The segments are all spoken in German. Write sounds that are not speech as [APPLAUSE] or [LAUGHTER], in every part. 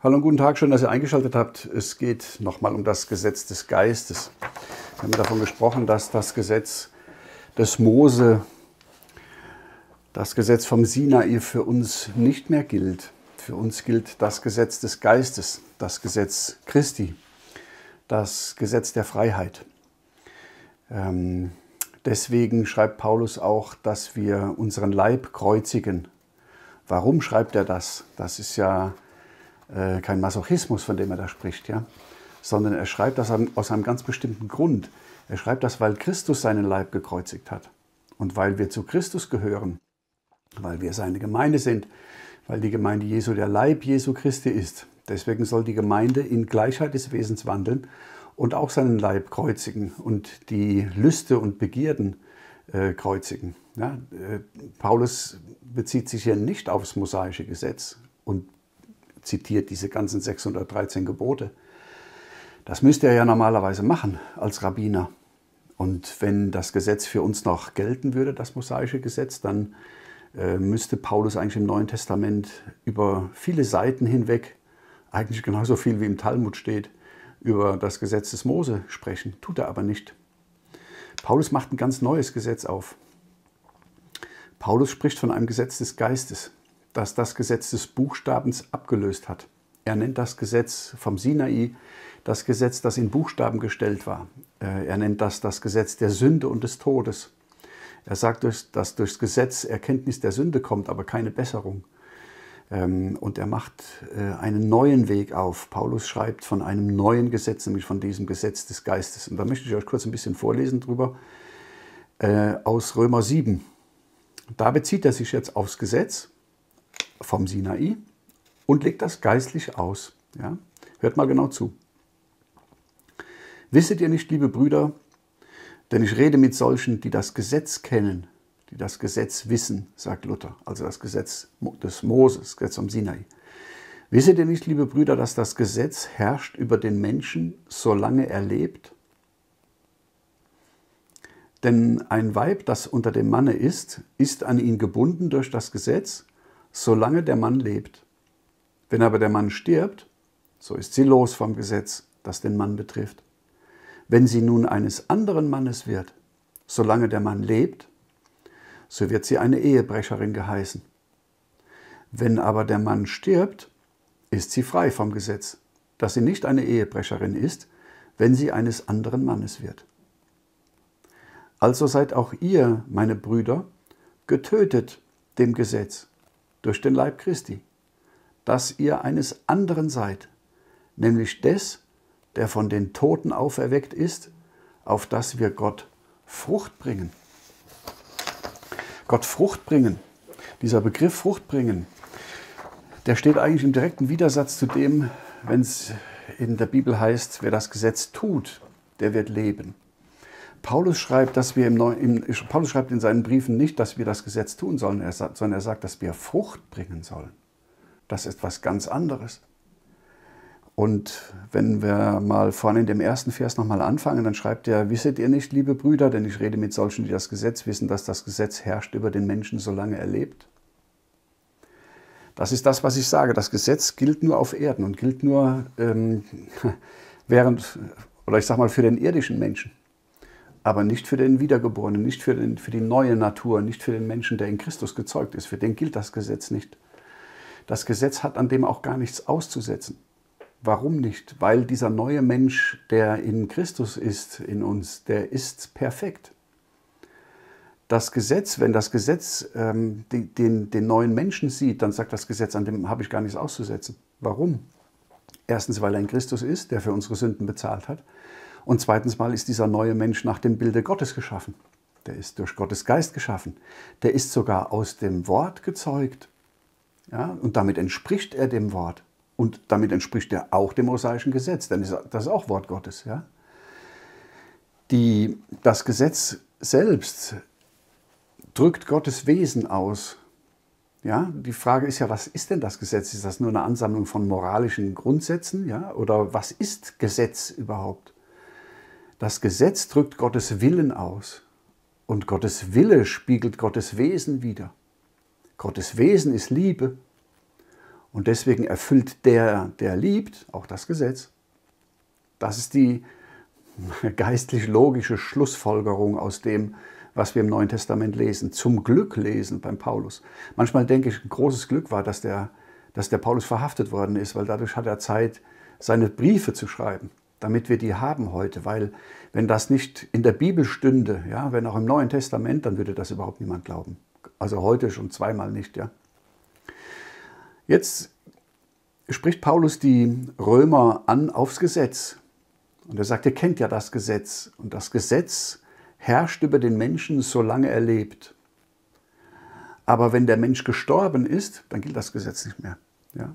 Hallo und guten Tag, schön, dass ihr eingeschaltet habt. Es geht nochmal um das Gesetz des Geistes. Wir haben davon gesprochen, dass das Gesetz des Mose, das Gesetz vom Sinai für uns nicht mehr gilt. Für uns gilt das Gesetz des Geistes, das Gesetz Christi, das Gesetz der Freiheit. Ähm, deswegen schreibt Paulus auch, dass wir unseren Leib kreuzigen. Warum schreibt er das? Das ist ja äh, kein Masochismus, von dem er da spricht, ja? sondern er schreibt das aus einem ganz bestimmten Grund. Er schreibt das, weil Christus seinen Leib gekreuzigt hat und weil wir zu Christus gehören, weil wir seine Gemeinde sind, weil die Gemeinde Jesu der Leib Jesu Christi ist. Deswegen soll die Gemeinde in Gleichheit des Wesens wandeln und auch seinen Leib kreuzigen und die Lüste und Begierden äh, kreuzigen. Ja, äh, Paulus bezieht sich hier nicht aufs mosaische Gesetz und zitiert diese ganzen 613 Gebote. Das müsste er ja normalerweise machen als Rabbiner. Und wenn das Gesetz für uns noch gelten würde, das mosaische Gesetz, dann äh, müsste Paulus eigentlich im Neuen Testament über viele Seiten hinweg, eigentlich genauso viel wie im Talmud steht, über das Gesetz des Mose sprechen. Tut er aber nicht. Paulus macht ein ganz neues Gesetz auf. Paulus spricht von einem Gesetz des Geistes das das Gesetz des Buchstabens abgelöst hat. Er nennt das Gesetz vom Sinai das Gesetz, das in Buchstaben gestellt war. Äh, er nennt das das Gesetz der Sünde und des Todes. Er sagt, dass durchs Gesetz Erkenntnis der Sünde kommt, aber keine Besserung. Ähm, und er macht äh, einen neuen Weg auf. Paulus schreibt von einem neuen Gesetz, nämlich von diesem Gesetz des Geistes. Und da möchte ich euch kurz ein bisschen vorlesen drüber äh, aus Römer 7. Da bezieht er sich jetzt aufs Gesetz vom Sinai und legt das geistlich aus. Ja? Hört mal genau zu. Wisset ihr nicht, liebe Brüder, denn ich rede mit solchen, die das Gesetz kennen, die das Gesetz wissen, sagt Luther, also das Gesetz des Moses, das Gesetz vom Sinai. Wisset ihr nicht, liebe Brüder, dass das Gesetz herrscht über den Menschen, solange er lebt? Denn ein Weib, das unter dem Manne ist, ist an ihn gebunden durch das Gesetz, solange der Mann lebt. Wenn aber der Mann stirbt, so ist sie los vom Gesetz, das den Mann betrifft. Wenn sie nun eines anderen Mannes wird, solange der Mann lebt, so wird sie eine Ehebrecherin geheißen. Wenn aber der Mann stirbt, ist sie frei vom Gesetz, dass sie nicht eine Ehebrecherin ist, wenn sie eines anderen Mannes wird. Also seid auch ihr, meine Brüder, getötet dem Gesetz durch den Leib Christi, dass ihr eines anderen seid, nämlich des, der von den Toten auferweckt ist, auf dass wir Gott Frucht bringen. Gott Frucht bringen, dieser Begriff Frucht bringen, der steht eigentlich im direkten Widersatz zu dem, wenn es in der Bibel heißt, wer das Gesetz tut, der wird leben. Paulus schreibt, dass wir im Neuen, Paulus schreibt in seinen Briefen nicht, dass wir das Gesetz tun sollen, sondern er sagt, dass wir Frucht bringen sollen. Das ist etwas ganz anderes. Und wenn wir mal vorne in dem ersten Vers nochmal anfangen, dann schreibt er, wisset ihr nicht, liebe Brüder, denn ich rede mit solchen, die das Gesetz wissen, dass das Gesetz herrscht über den Menschen, solange er lebt. Das ist das, was ich sage. Das Gesetz gilt nur auf Erden und gilt nur ähm, [LAUGHS] während, oder ich sage mal für den irdischen Menschen aber nicht für den Wiedergeborenen, nicht für, den, für die neue Natur, nicht für den Menschen, der in Christus gezeugt ist. Für den gilt das Gesetz nicht. Das Gesetz hat an dem auch gar nichts auszusetzen. Warum nicht? Weil dieser neue Mensch, der in Christus ist, in uns, der ist perfekt. Das Gesetz, wenn das Gesetz ähm, den, den, den neuen Menschen sieht, dann sagt das Gesetz, an dem habe ich gar nichts auszusetzen. Warum? Erstens, weil er in Christus ist, der für unsere Sünden bezahlt hat. Und zweitens mal ist dieser neue Mensch nach dem Bilde Gottes geschaffen. Der ist durch Gottes Geist geschaffen. Der ist sogar aus dem Wort gezeugt. Ja, und damit entspricht er dem Wort. Und damit entspricht er auch dem mosaischen Gesetz, denn das ist auch Wort Gottes. Ja? Die, das Gesetz selbst drückt Gottes Wesen aus. Ja, die Frage ist ja, was ist denn das Gesetz? Ist das nur eine Ansammlung von moralischen Grundsätzen? Ja? Oder was ist Gesetz überhaupt? Das Gesetz drückt Gottes Willen aus und Gottes Wille spiegelt Gottes Wesen wider. Gottes Wesen ist Liebe Und deswegen erfüllt der, der liebt, auch das Gesetz. Das ist die [LAUGHS] geistlich-logische Schlussfolgerung aus dem, was wir im Neuen Testament lesen. Zum Glück lesen beim Paulus. Manchmal denke ich, ein großes Glück war, dass der, dass der Paulus verhaftet worden ist, weil dadurch hat er Zeit, seine Briefe zu schreiben, damit wir die haben heute. Weil wenn das nicht in der Bibel stünde, ja, wenn auch im Neuen Testament, dann würde das überhaupt niemand glauben. Also heute schon zweimal nicht, ja. Jetzt spricht Paulus die Römer an aufs Gesetz. Und er sagt, ihr kennt ja das Gesetz. Und das Gesetz herrscht über den Menschen, solange er lebt. Aber wenn der Mensch gestorben ist, dann gilt das Gesetz nicht mehr. Ja?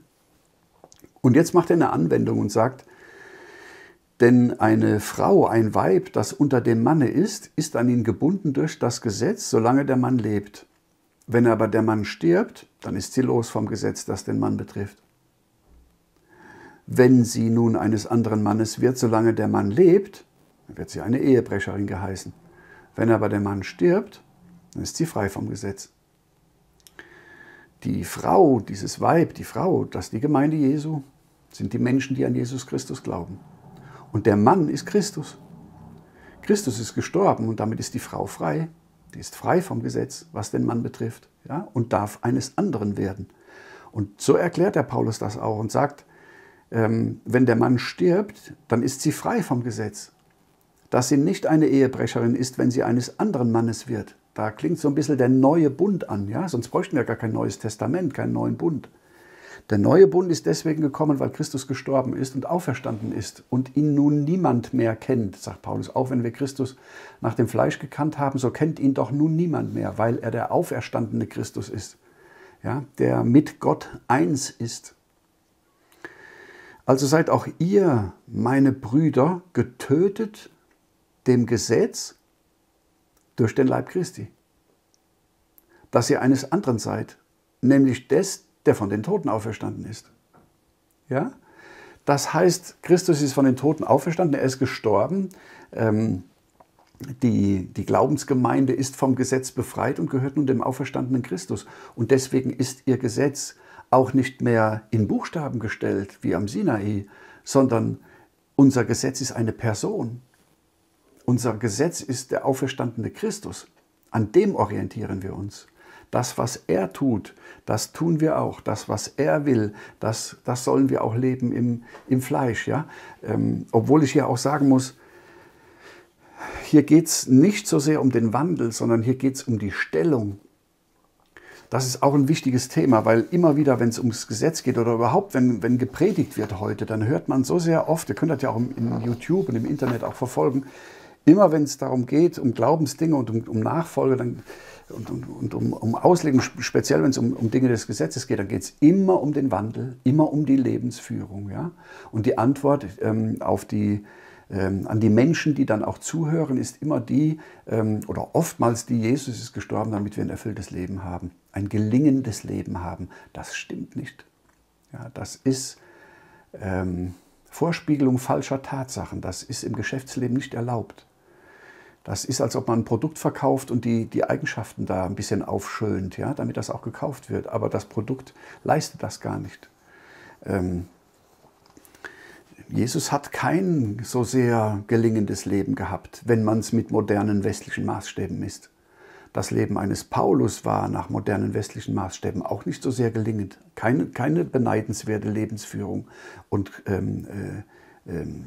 Und jetzt macht er eine Anwendung und sagt, denn eine Frau, ein Weib, das unter dem Manne ist, ist an ihn gebunden durch das Gesetz, solange der Mann lebt. Wenn aber der Mann stirbt, dann ist sie los vom Gesetz, das den Mann betrifft. Wenn sie nun eines anderen Mannes wird, solange der Mann lebt, dann wird sie eine Ehebrecherin geheißen. Wenn aber der Mann stirbt, dann ist sie frei vom Gesetz. Die Frau, dieses Weib, die Frau, das ist die Gemeinde Jesu, sind die Menschen, die an Jesus Christus glauben. Und der Mann ist Christus. Christus ist gestorben und damit ist die Frau frei. Die ist frei vom Gesetz, was den Mann betrifft, ja, und darf eines anderen werden. Und so erklärt der Paulus das auch und sagt, ähm, wenn der Mann stirbt, dann ist sie frei vom Gesetz. Dass sie nicht eine Ehebrecherin ist, wenn sie eines anderen Mannes wird. Da klingt so ein bisschen der neue Bund an, ja? sonst bräuchten wir gar kein neues Testament, keinen neuen Bund. Der neue Bund ist deswegen gekommen, weil Christus gestorben ist und auferstanden ist und ihn nun niemand mehr kennt, sagt Paulus. Auch wenn wir Christus nach dem Fleisch gekannt haben, so kennt ihn doch nun niemand mehr, weil er der auferstandene Christus ist, ja, der mit Gott eins ist. Also seid auch ihr, meine Brüder, getötet dem Gesetz durch den Leib Christi, dass ihr eines anderen seid, nämlich des, der von den Toten auferstanden ist. Ja? Das heißt, Christus ist von den Toten auferstanden, er ist gestorben. Ähm, die, die Glaubensgemeinde ist vom Gesetz befreit und gehört nun dem auferstandenen Christus. Und deswegen ist ihr Gesetz auch nicht mehr in Buchstaben gestellt wie am Sinai, sondern unser Gesetz ist eine Person. Unser Gesetz ist der auferstandene Christus. An dem orientieren wir uns. Das, was er tut, das tun wir auch. Das, was er will, das, das sollen wir auch leben im, im Fleisch. Ja? Ähm, obwohl ich hier auch sagen muss, hier geht es nicht so sehr um den Wandel, sondern hier geht es um die Stellung. Das ist auch ein wichtiges Thema, weil immer wieder, wenn es ums Gesetz geht oder überhaupt, wenn, wenn gepredigt wird heute, dann hört man so sehr oft, ihr könnt das ja auch in YouTube und im Internet auch verfolgen, immer wenn es darum geht, um Glaubensdinge und um, um Nachfolge, dann und, und, und um, um, Auslegung, speziell wenn es um, um, Dinge des Gesetzes geht, dann geht es immer um den Wandel, immer um die Lebensführung. Ja? Und die Antwort ähm, auf die, ähm, an die Menschen, die dann auch zuhören, ist immer die, ähm, oder oftmals die, Jesus ist gestorben, damit wir ein erfülltes Leben haben, ein gelingendes Leben haben. Das stimmt nicht. Ja, das ist ähm, Vorspiegelung falscher Tatsachen. Das ist im Geschäftsleben nicht erlaubt. Das ist, als ob man ein Produkt verkauft und die, die Eigenschaften da ein bisschen aufschönt, ja, damit das auch gekauft wird. Aber das Produkt leistet das gar nicht. Ähm, Jesus hat kein so sehr gelingendes Leben gehabt, wenn man es mit modernen westlichen Maßstäben misst. Das Leben eines Paulus war nach modernen westlichen Maßstäben auch nicht so sehr gelingend. Keine, keine beneidenswerte Lebensführung und ähm, äh, ähm,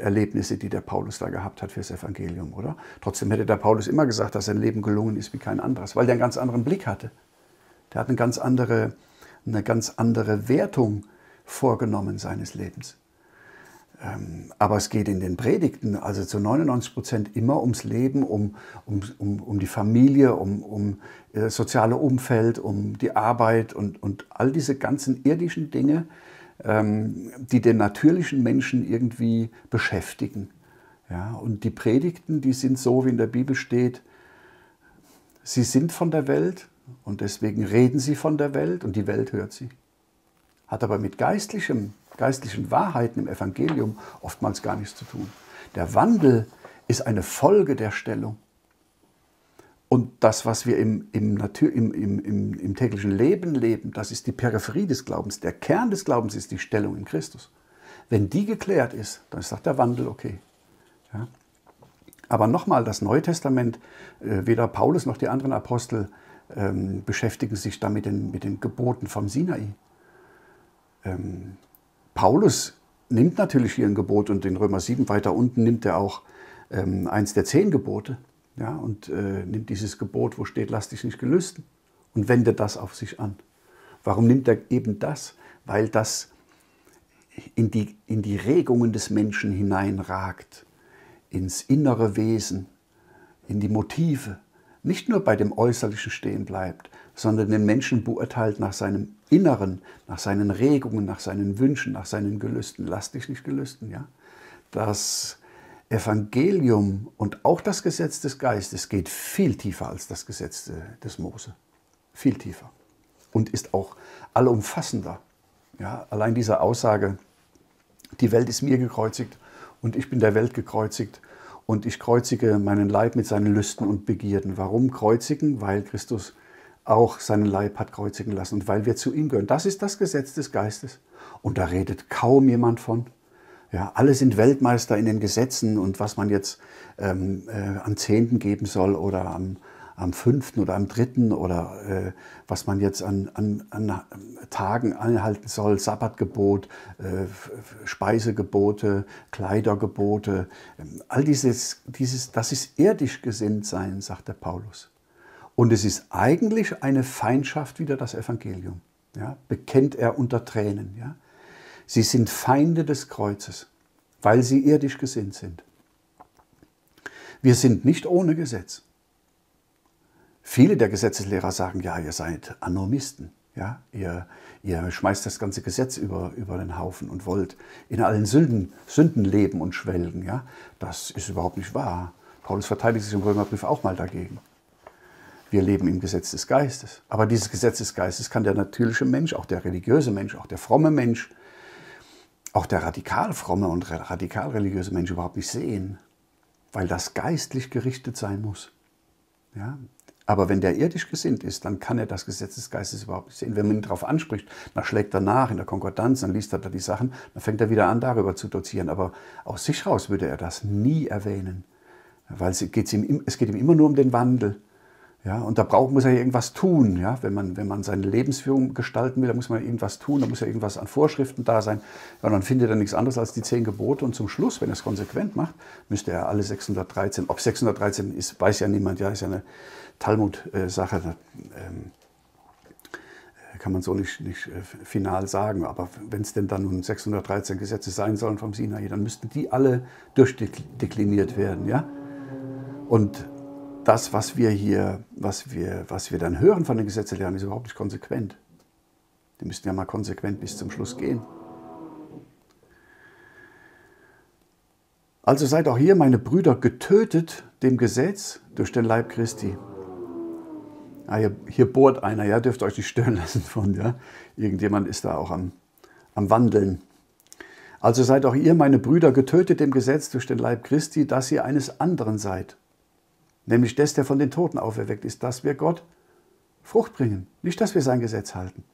Erlebnisse, die der Paulus da gehabt hat fürs Evangelium, oder? Trotzdem hätte der Paulus immer gesagt, dass sein Leben gelungen ist wie kein anderes, weil der einen ganz anderen Blick hatte. Der hat eine ganz andere, eine ganz andere Wertung vorgenommen seines Lebens. Ähm, aber es geht in den Predigten, also zu 99 Prozent immer ums Leben, um, um, um, um die Familie, um, um das äh, soziale Umfeld, um die Arbeit und, und all diese ganzen irdischen Dinge, ähm, die den natürlichen Menschen irgendwie beschäftigen. Ja, und die Predigten, die sind so, wie in der Bibel steht, sie sind von der Welt und deswegen reden sie von der Welt und die Welt hört sie. Hat aber mit geistlichem, geistlichen Wahrheiten im Evangelium oftmals gar nichts zu tun. Der Wandel ist eine Folge der Stellung. Und das, was wir im, im, Natur, im, im, im, täglichen Leben leben, das ist die Peripherie des Glaubens. Der Kern des Glaubens ist die Stellung in Christus. Wenn die geklärt ist, dann ist auch der Wandel okay. Ja? Aber nochmal, das Neue Testament, äh, weder Paulus noch die anderen Apostel ähm, beschäftigen sich da mit den, mit den Geboten vom Sinai. Ähm, Paulus nimmt natürlich hier ein Gebot und in Römer 7 weiter unten nimmt er auch ähm, eins der zehn Gebote ja, und äh, nimmt dieses Gebot, wo steht, lass dich nicht gelüsten und wendet das auf sich an. Warum nimmt er eben das? Weil das in die, in die Regungen des Menschen hineinragt, ins innere Wesen, in die Motive, nicht nur bei dem Äußerlichen stehen bleibt, sondern den Menschen beurteilt nach seinem Inneren, nach seinen Regungen, nach seinen Wünschen, nach seinen Gelüsten. Lass dich nicht gelüsten, ja? Das Evangelium und auch das Gesetz des Geistes geht viel tiefer als das Gesetz des Mose. Viel tiefer. Und ist auch allumfassender. Ja, allein diese Aussage, die Welt ist mir gekreuzigt und ich bin der Welt gekreuzigt und ich kreuzige meinen Leib mit seinen Lüsten und Begierden. Warum kreuzigen? Weil Christus auch seinen Leib hat kreuzigen lassen und weil wir zu ihm gehören. Das ist das Gesetz des Geistes. Und da redet kaum jemand von. Ja, alle sind Weltmeister in den Gesetzen und was man jetzt ähm, äh, am Zehnten geben soll oder am, am fünften oder am dritten oder äh, was man jetzt an, an, an Tagen anhalten soll, Sabbatgebot, äh, Speisegebote, Kleidergebote, ähm, all dieses, dieses, das ist irdisch gesinnt sein, sagt der Paulus. Und es ist eigentlich eine Feindschaft wieder das Evangelium. Ja, bekennt er unter Tränen. Ja. Sie sind Feinde des Kreuzes, weil sie irdisch gesinnt sind. Wir sind nicht ohne Gesetz. Viele der Gesetzeslehrer sagen, ja, ihr seid Anomisten. Ja, ihr, ihr schmeißt das ganze Gesetz über, über den Haufen und wollt in allen Sünden, Sünden leben und schwelgen. Ja, das ist überhaupt nicht wahr. Paulus verteidigt sich im Römerbrief auch mal dagegen. Wir leben im Gesetz des Geistes. Aber dieses Gesetz des Geistes kann der natürliche Mensch, auch der religiöse Mensch, auch der fromme Mensch, auch der radikal fromme und radikal religiöse Mensch überhaupt nicht sehen, weil das geistlich gerichtet sein muss. Ja? Aber wenn der irdisch gesinnt ist, dann kann er das Gesetz des Geistes überhaupt nicht sehen. Wenn man ihn darauf anspricht, dann schlägt er nach in der Konkordanz, dann liest er da die Sachen, dann fängt er wieder an, darüber zu dozieren. Aber aus sich raus würde er das nie erwähnen, weil es ihm, es geht ihm immer nur um den Wandel. Ja, und da braucht, muss er irgendwas tun. Ja? Wenn, man, wenn man seine Lebensführung gestalten will, dann muss man irgendwas tun, da muss ja irgendwas an Vorschriften da sein. Ja, und dann findet er nichts anderes als die zehn Gebote. Und zum Schluss, wenn er es konsequent macht, müsste er alle 613, ob 613 ist, weiß ja niemand, ja, ist ja eine Talmud-Sache. Ähm, kann man so nicht, nicht äh, final sagen. Aber wenn es denn dann nun 613 Gesetze sein sollen vom Sinai, dann müssten die alle durchdekliniert werden. Ja? Und das, was wir hier, was wir, was wir dann hören von den Gesetzelehrern, ist überhaupt nicht konsequent. Die müssten ja mal konsequent bis zum Schluss gehen. Also seid auch hier, meine Brüder, getötet dem Gesetz durch den Leib Christi. Ah, hier, hier, bohrt einer, ja, dürft euch nicht stören lassen von, ja. Irgendjemand ist da auch am, am Wandeln. Also seid auch ihr, meine Brüder, getötet dem Gesetz durch den Leib Christi, dass ihr eines anderen seid nämlich des, der von den Toten auferweckt ist, dass wir Gott Frucht bringen, nicht, dass wir sein Gesetz halten.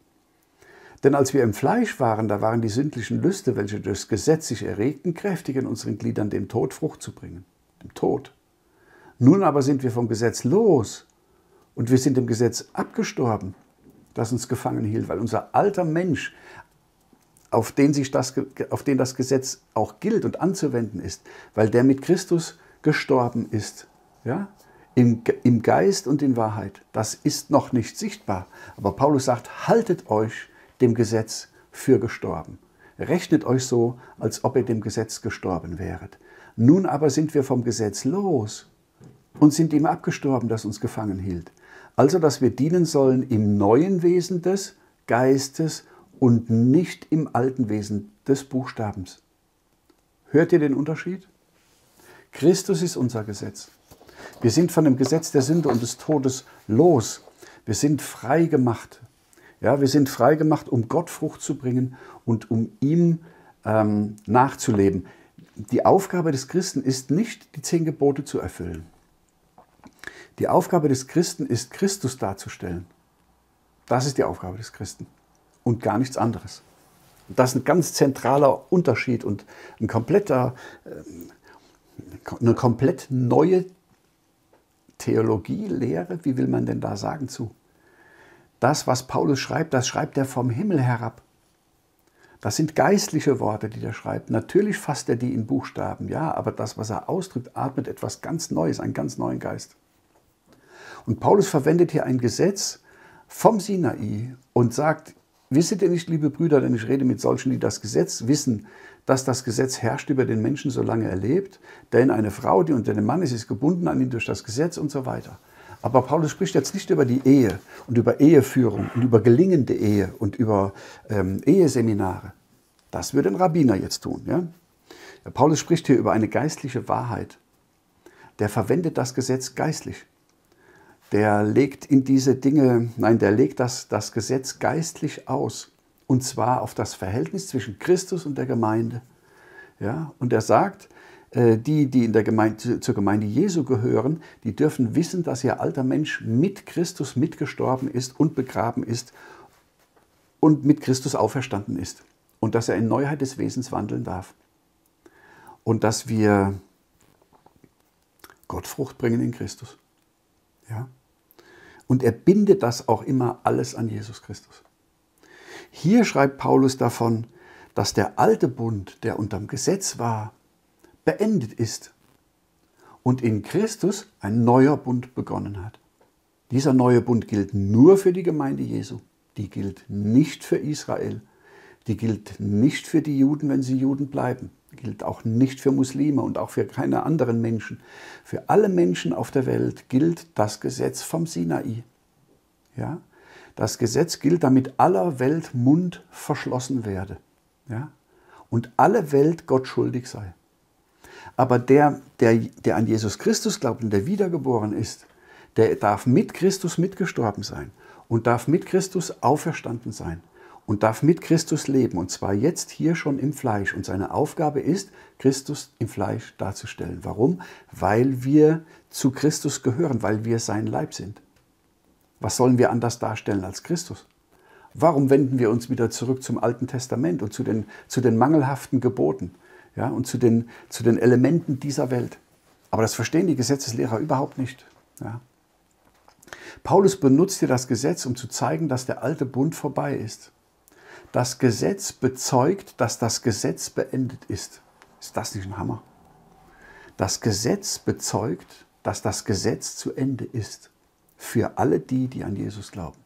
Denn als wir im Fleisch waren, da waren die sündlichen Lüste, welche durchs Gesetz sich erregten, kräftig in unseren Gliedern dem Tod Frucht zu bringen, dem Tod. Nun aber sind wir vom Gesetz los und wir sind dem Gesetz abgestorben, das uns gefangen hielt, weil unser alter Mensch, auf den, sich das, auf den das Gesetz auch gilt und anzuwenden ist, weil der mit Christus gestorben ist, ja? Im, Im Geist und in Wahrheit. Das ist noch nicht sichtbar. Aber Paulus sagt, haltet euch dem Gesetz für gestorben. Rechnet euch so, als ob ihr dem Gesetz gestorben wäret. Nun aber sind wir vom Gesetz los und sind ihm abgestorben, das uns gefangen hielt. Also, dass wir dienen sollen im neuen Wesen des Geistes und nicht im alten Wesen des Buchstabens. Hört ihr den Unterschied? Christus ist unser Gesetz. Wir sind von dem Gesetz der Sünde und des Todes los. Wir sind frei gemacht. Ja, wir sind frei gemacht, um Gott Frucht zu bringen und um ihm ähm, nachzuleben. Die Aufgabe des Christen ist nicht, die zehn Gebote zu erfüllen. Die Aufgabe des Christen ist, Christus darzustellen. Das ist die Aufgabe des Christen und gar nichts anderes. Das ist ein ganz zentraler Unterschied und ein kompletter, äh, eine komplett neue Theologie, Lehre, wie will man denn da sagen zu? Das, was Paulus schreibt, das schreibt er vom Himmel herab. Das sind geistliche Worte, die er schreibt. Natürlich fasst er die in Buchstaben, ja, aber das, was er ausdrückt, atmet etwas ganz Neues, einen ganz neuen Geist. Und Paulus verwendet hier ein Gesetz vom Sinai und sagt, wisset ihr nicht, liebe Brüder, denn ich rede mit solchen, die das Gesetz wissen, dass das Gesetz herrscht über den Menschen, solange er lebt, denn eine Frau, die unter dem Mann ist, ist gebunden an ihn durch das Gesetz und so weiter. Aber Paulus spricht jetzt nicht über die Ehe und über Eheführung und über gelingende Ehe und über ähm, Eheseminare. Das würde ein Rabbiner jetzt tun. Ja? Paulus spricht hier über eine geistliche Wahrheit. Der verwendet das Gesetz geistlich. Der legt in diese Dinge, nein, der legt das, das Gesetz geistlich aus. Und zwar auf das Verhältnis zwischen Christus und der Gemeinde. Ja? Und er sagt, äh, die, die in der Gemeinde, zur Gemeinde Jesu gehören, die dürfen wissen, dass ihr alter Mensch mit Christus mitgestorben ist und begraben ist und mit Christus auferstanden ist. Und dass er in Neuheit des Wesens wandeln darf. Und dass wir Gottfrucht bringen in Christus. Ja? Und er bindet das auch immer alles an Jesus Christus. Hier schreibt Paulus davon, dass der alte Bund, der unterm Gesetz war, beendet ist und in Christus ein neuer Bund begonnen hat. Dieser neue Bund gilt nur für die Gemeinde Jesu, die gilt nicht für Israel, die gilt nicht für die Juden, wenn sie Juden bleiben, gilt auch nicht für Muslime und auch für keine anderen Menschen. Für alle Menschen auf der Welt gilt das Gesetz vom Sinai. Ja? Das Gesetz gilt, damit aller Welt Mund verschlossen werde. Ja? Und alle Welt Gott schuldig sei. Aber der, der, der an Jesus Christus glaubt und der wiedergeboren ist, der darf mit Christus mitgestorben sein und darf mit Christus auferstanden sein und darf mit Christus leben. Und zwar jetzt hier schon im Fleisch. Und seine Aufgabe ist, Christus im Fleisch darzustellen. Warum? Weil wir zu Christus gehören, weil wir sein Leib sind. Was sollen wir anders darstellen als Christus? Warum wenden wir uns wieder zurück zum Alten Testament und zu den, zu den mangelhaften Geboten? ja, und zu den, zu den Elementen dieser Welt. Aber das verstehen die Gesetzeslehrer überhaupt nicht. Ja. Paulus benutzt hier das Gesetz, um zu zeigen, dass der alte Bund vorbei ist. Das Gesetz bezeugt, dass das Gesetz beendet ist. Ist das nicht ein Hammer? Das Gesetz bezeugt, dass das Gesetz zu Ende ist. Für alle die, die an Jesus glauben.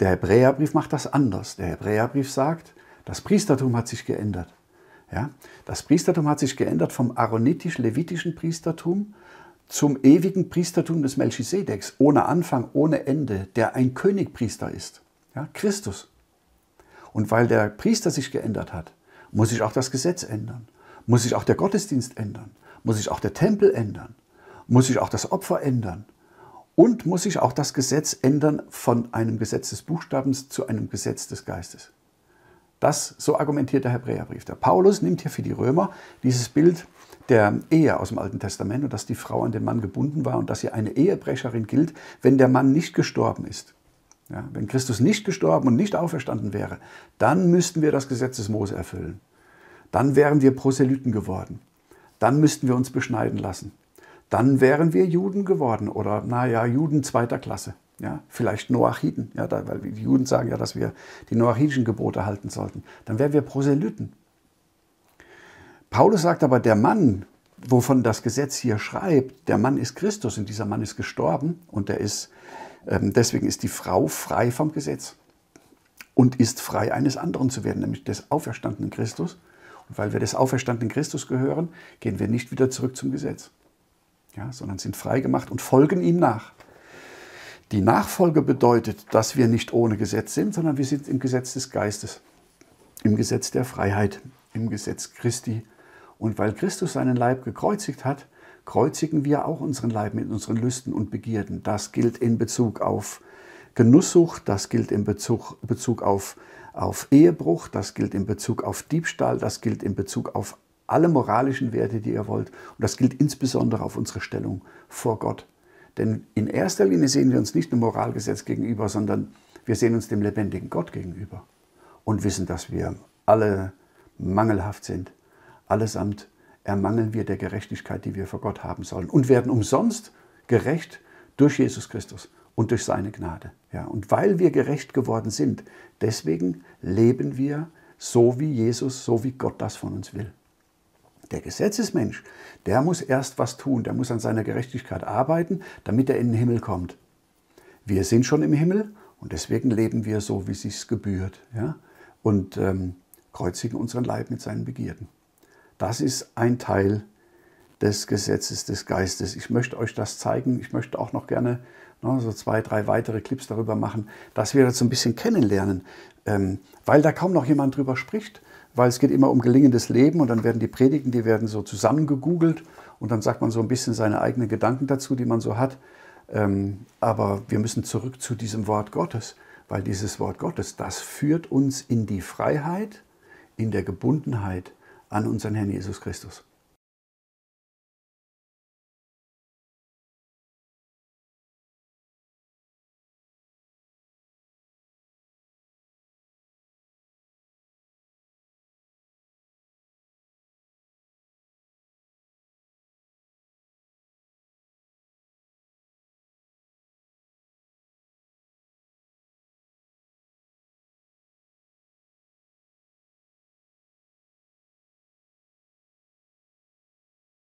Der Hebräerbrief macht das anders. Der Hebräerbrief sagt, das Priestertum hat sich geändert. Ja? Das Priestertum hat sich geändert vom aaronitisch-levitischen Priestertum zum ewigen Priestertum des Melchisedeks, ohne Anfang, ohne Ende, der ein Königpriester ist. Ja? Christus. Und weil der Priester sich geändert hat, muss sich auch das Gesetz ändern, muss sich auch der Gottesdienst ändern, muss sich auch der Tempel ändern, muss sich auch das Opfer ändern und muss sich auch das Gesetz ändern von einem Gesetz des Buchstabens zu einem Gesetz des Geistes. Das, so argumentiert der Hebräerbrief. Der Paulus nimmt hier für die Römer dieses Bild der Ehe aus dem Alten Testament und dass die Frau an den Mann gebunden war und dass sie eine Ehebrecherin gilt, wenn der Mann nicht gestorben ist. Ja, wenn Christus nicht gestorben und nicht auferstanden wäre, dann müssten wir das Gesetz des Mose erfüllen. Dann wären wir Proselyten geworden. Dann müssten wir uns beschneiden lassen. Dann wären wir Juden geworden oder, naja, Juden zweiter Klasse. Ja, vielleicht Noachiden, ja, da, weil die Juden sagen ja, dass wir die noachidischen Gebote halten sollten. Dann wären wir Proselyten. Paulus sagt aber, der Mann, wovon das Gesetz hier schreibt, der Mann ist Christus und dieser Mann ist gestorben und der ist, deswegen ist die Frau frei vom Gesetz und ist frei, eines anderen zu werden, nämlich des auferstandenen Christus. Und weil wir des auferstandenen Christus gehören, gehen wir nicht wieder zurück zum Gesetz, ja, sondern sind frei gemacht und folgen ihm nach. Die Nachfolge bedeutet, dass wir nicht ohne Gesetz sind, sondern wir sind im Gesetz des Geistes, im Gesetz der Freiheit, im Gesetz Christi. Und weil Christus seinen Leib gekreuzigt hat, kreuzigen wir auch unseren Leib mit unseren Lüsten und Begierden. Das gilt in Bezug auf Genusssucht, das gilt in Bezug, Bezug auf, auf Ehebruch, das gilt in Bezug auf Diebstahl, das gilt in Bezug auf alle moralischen Werte, die ihr wollt. Und das gilt insbesondere auf unsere Stellung vor Gott. Denn in erster Linie sehen wir uns nicht dem Moralgesetz gegenüber, sondern wir sehen uns dem lebendigen Gott gegenüber und wissen, dass wir alle mangelhaft sind. Allesamt ermangeln wir der Gerechtigkeit, die wir vor Gott haben sollen und werden umsonst gerecht durch Jesus Christus und durch seine Gnade. Ja, und weil wir gerecht geworden sind, deswegen leben wir so wie Jesus, so wie Gott das von uns will. Der Gesetzesmensch, der muss erst was tun, der muss an seiner Gerechtigkeit arbeiten, damit er in den Himmel kommt. Wir sind schon im Himmel und deswegen leben wir so, wie es sich gebührt. Ja? Und ähm, kreuzigen unseren Leib mit seinen Begierden. Das ist ein Teil des Gesetzes des Geistes. Ich möchte euch das zeigen. Ich möchte auch noch gerne noch so zwei, drei weitere Clips darüber machen, dass wir das so ein bisschen kennenlernen, ähm, weil da kaum noch jemand drüber spricht, weil es geht immer um gelingendes Leben und dann werden die Predigten, die werden so zusammengegoogelt und dann sagt man so ein bisschen seine eigenen Gedanken dazu, die man so hat. Ähm, aber wir müssen zurück zu diesem Wort Gottes, weil dieses Wort Gottes, das führt uns in die Freiheit, in der Gebundenheit an unseren Herrn Jesus Christus.